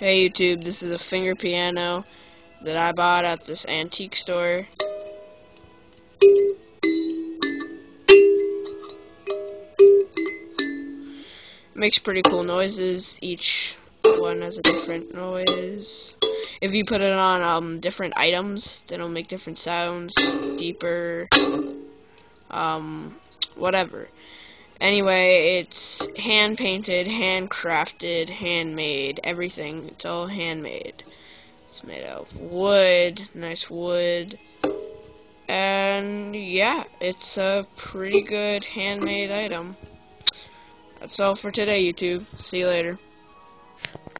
Hey YouTube, this is a finger piano that I bought at this antique store. Makes pretty cool noises. Each one has a different noise. If you put it on um, different items, then it'll make different sounds, deeper, um, whatever. Anyway, it's hand painted, handcrafted, handmade, everything. It's all handmade. It's made out of wood, nice wood. And yeah, it's a pretty good handmade item. That's all for today, YouTube. See you later.